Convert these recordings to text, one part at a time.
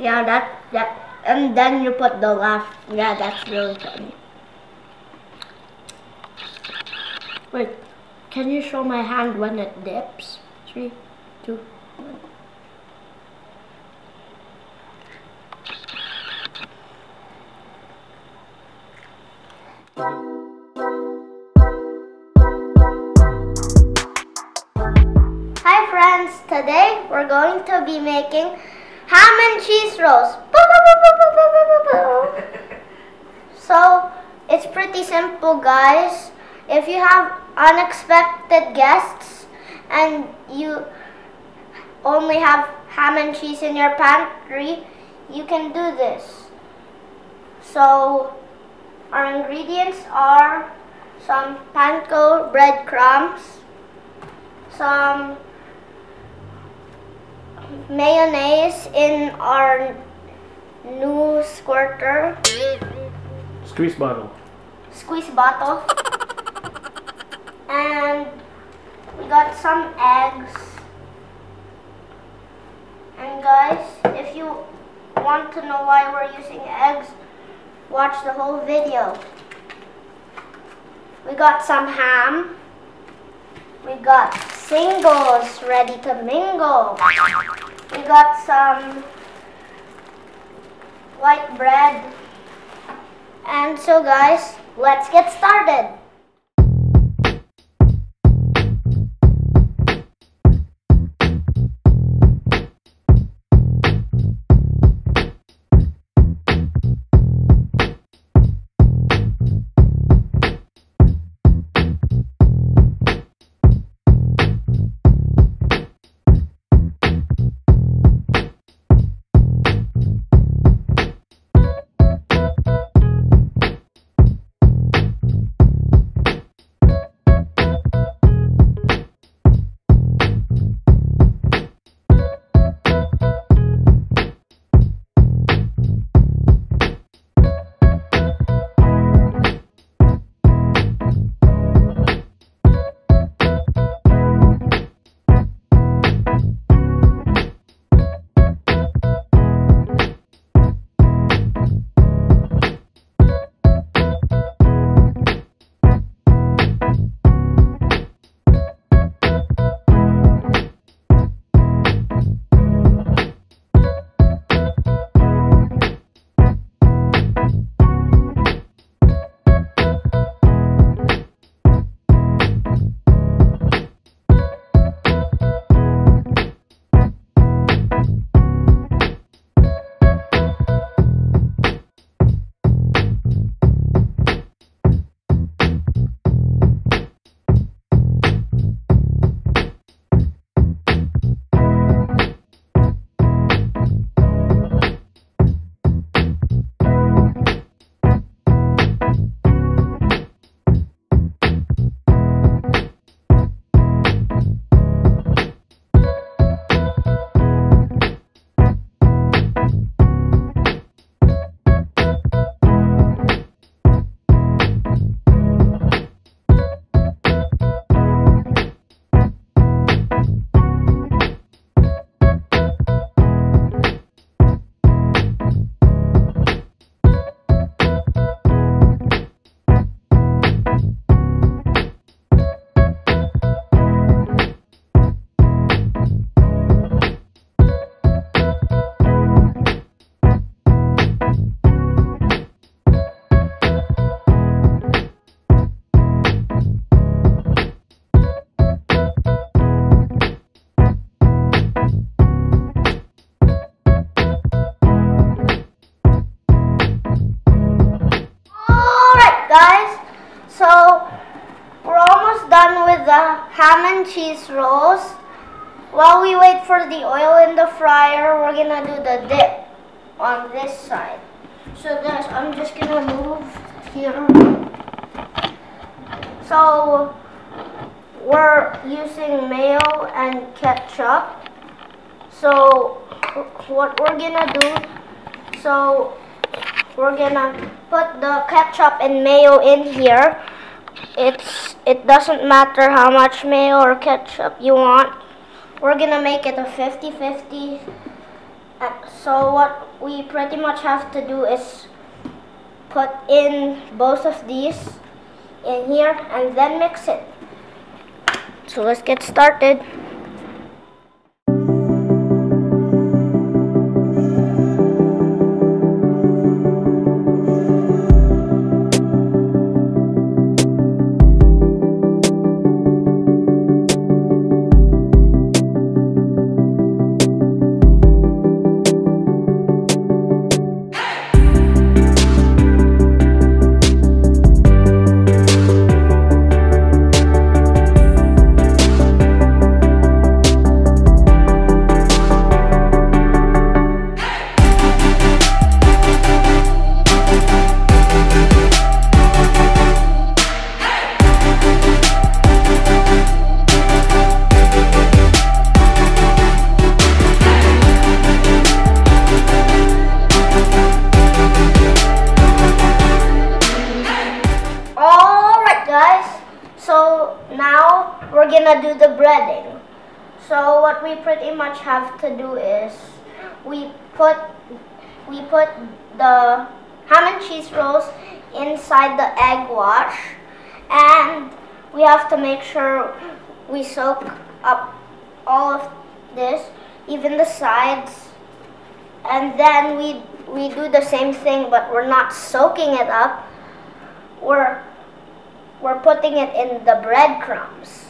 Yeah, that that and then you put the laugh. Yeah, that's really funny. Wait, can you show my hand when it dips? Three, two, one. Hi friends, today we're going to be making ham and cheese rolls. So it's pretty simple guys. If you have unexpected guests and you only have ham and cheese in your pantry, you can do this. So our ingredients are some panko breadcrumbs, some mayonnaise in our new squirter. Squeeze bottle. squeeze bottle. And we got some eggs. And guys if you want to know why we're using eggs watch the whole video. We got some ham. We got singles ready to mingle. We got some white bread. And so guys let's get started the ham and cheese rolls. While we wait for the oil in the fryer, we're gonna do the dip on this side. So guys, I'm just gonna move here. So we're using mayo and ketchup. So what we're gonna do, so we're gonna put the ketchup and mayo in here. It's it doesn't matter how much mayo or ketchup you want. We're gonna make it a 50-50. Uh, So what we pretty much have to do is put in both of these in here and then mix it. So let's get started. Gonna do the breading. So what we pretty much have to do is we put we put the ham and cheese rolls inside the egg wash and we have to make sure we soak up all of this, even the sides. And then we we do the same thing but we're not soaking it up. We're we're putting it in the breadcrumbs.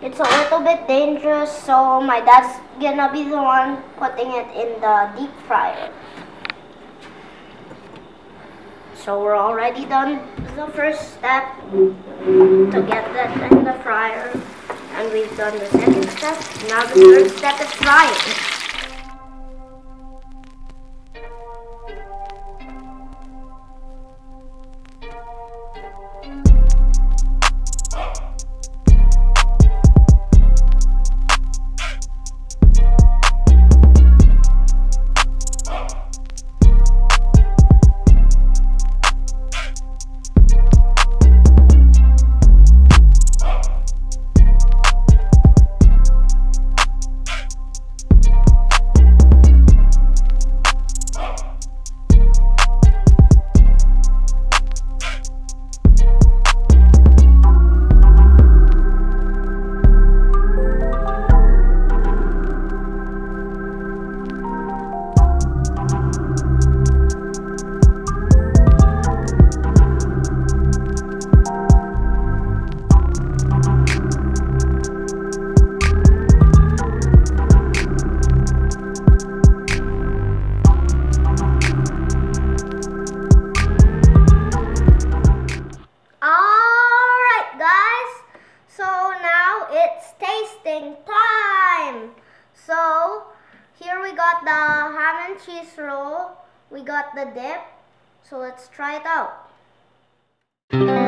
It's a little bit dangerous so my dad's gonna be the one putting it in the deep fryer. So we're already done the first step to get that in the fryer and we've done the second step. Now the third step is frying. Roll. We